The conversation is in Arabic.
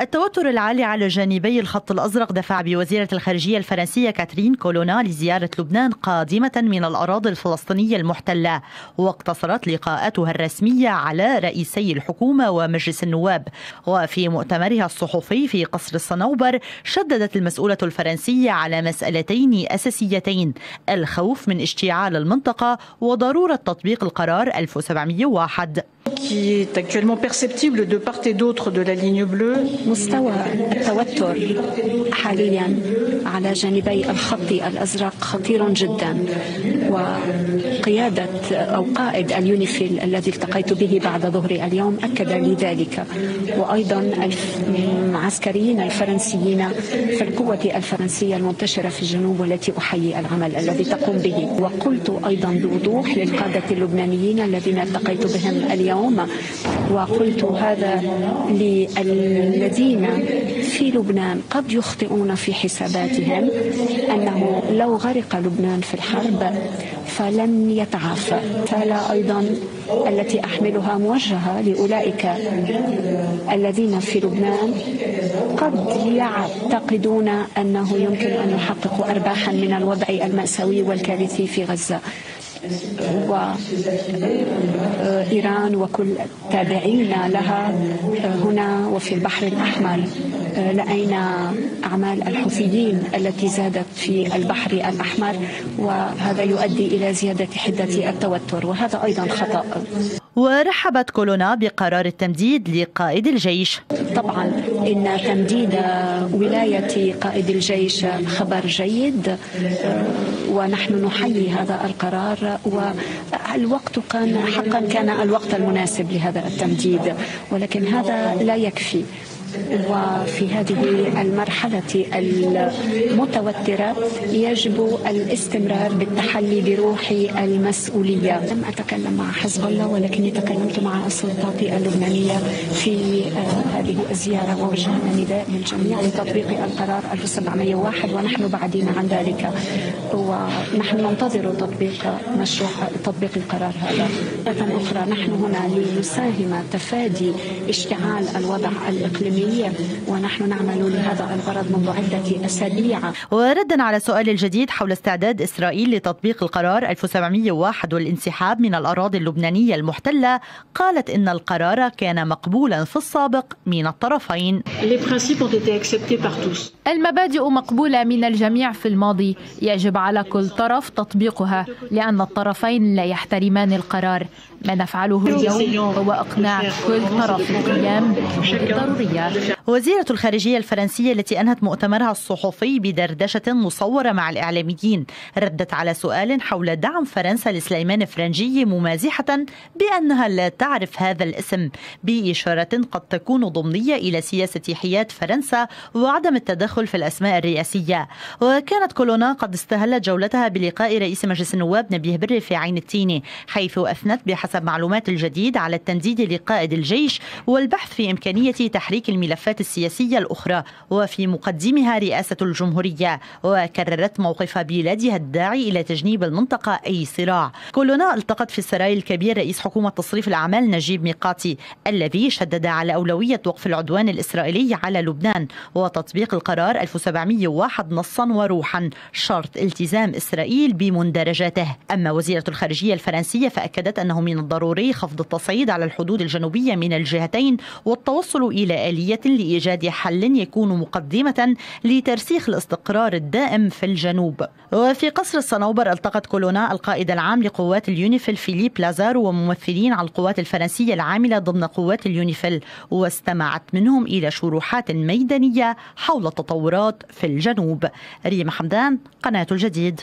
التوتر العالي على جانبي الخط الأزرق دفع بوزيرة الخارجية الفرنسية كاترين كولونا لزيارة لبنان قادمة من الأراضي الفلسطينية المحتلة واقتصرت لقاءاتها الرسمية على رئيسي الحكومة ومجلس النواب. وفي مؤتمرها الصحفي في قصر الصنوبر شددت المسؤولة الفرنسية على مسألتين أساسيتين الخوف من اشتعال المنطقة وضرورة تطبيق القرار 1701 qui est actuellement perceptible de part et d'autre de la ligne bleue. مستوى التوتر حاليا على جانبي الخط الأزرق خطير جدا وقيادة أو قائد اليونيفيل الذي التقيت به بعد ظهر اليوم أكد لي ذلك. وأيضا العسكريين الفرنسيين في القوة الفرنسية المنتشرة في الجنوب والتي أحيي العمل الذي تقوم به. وقلت أيضا بوضوح للقادة اللبنانيين الذين التقيت بهم اليوم وقلت هذا للذين في لبنان قد يخطئون في حساباتهم أنه لو غرق لبنان في الحرب فلن يتعافى تالا أيضا التي أحملها موجهة لأولئك الذين في لبنان قد يعتقدون أنه يمكن أن يحققوا أرباحا من الوضع المأساوي والكارثي في غزة. وإيران وكل تابعين لها هنا وفي البحر الأحمر. لأينا أعمال الحوثيين التي زادت في البحر الأحمر؟ وهذا يؤدي إلى زيادة حدة التوتر وهذا أيضا خطأ. ورحبت كولونا بقرار التمديد لقائد الجيش. طبعا إن تمديد ولاية قائد الجيش خبر جيد ونحن نحيي هذا القرار والوقت كان حقا كان الوقت المناسب لهذا التمديد ولكن هذا لا يكفي. وفي هذه المرحلة المتوترة يجب الاستمرار بالتحلي بروح المسؤولية. لم أتكلم مع حزب الله ولكني تكلمت مع السلطات اللبنانية في هذه الزيارة. ووجهنا نداء للجميع لتطبيق القرار 1701 ونحن بعدين عن ذلك. ونحن ننتظر تطبيق مشروع تطبيق القرار هذا. مرة أخرى نحن هنا لنساهم تفادي اشتعال الوضع الإقليمي ونحن نعمل لهذا الغرض منذ عدة أسابيع. وردا على سؤال الجديد حول استعداد إسرائيل لتطبيق القرار 1701 والانسحاب من الأراضي اللبنانية المحتلة. قالت إن القرار كان مقبولا في السابق من الطرفين. المبادئ مقبولة من الجميع في الماضي. يجب على كل طرف تطبيقها لأن الطرفين لا يحترمان القرار. ما نفعله اليوم هو إقناع كل طرف القيام بالضرورية وزيرة الخارجية الفرنسية التي أنهت مؤتمرها الصحفي بدردشة مصورة مع الإعلاميين ردت على سؤال حول دعم فرنسا لسليمان فرنجي ممازحة بأنها لا تعرف هذا الاسم بإشارة قد تكون ضمنية إلى سياسة حياد فرنسا وعدم التدخل في الأسماء الرئاسية. وكانت كولونا قد استهلت جولتها بلقاء رئيس مجلس النواب نبيه بري في عين التيني حيث أثنت بحسب معلومات الجديد على التنديد لقائد الجيش والبحث في إمكانية تحريك الملفات السياسية الأخرى وفي مقدمها رئاسة الجمهورية وكررت موقف بلادها الداعي إلى تجنيب المنطقة أي صراع. كولونا التقت في السراي الكبير رئيس حكومة تصريف الأعمال نجيب ميقاتي الذي شدد على أولوية وقف العدوان الإسرائيلي على لبنان وتطبيق القرار 1701 نصا وروحا. شرط التزام إسرائيل بمندرجاته. أما وزيرة الخارجية الفرنسية فأكدت أنه من الضروري خفض التصعيد على الحدود الجنوبية من الجهتين والتوصل إلى آلية لإيجاد حل يكون مقدمة لترسيخ الاستقرار الدائم في الجنوب. وفي قصر الصنوبر التقت كولونا القائد العام لقوات اليونيفيل فيليب لازار وممثلين على القوات الفرنسية العاملة ضمن قوات اليونيفيل واستمعت منهم إلى شروحات ميدانية حول التطورات في الجنوب. ريم حمدان قناة الجديد.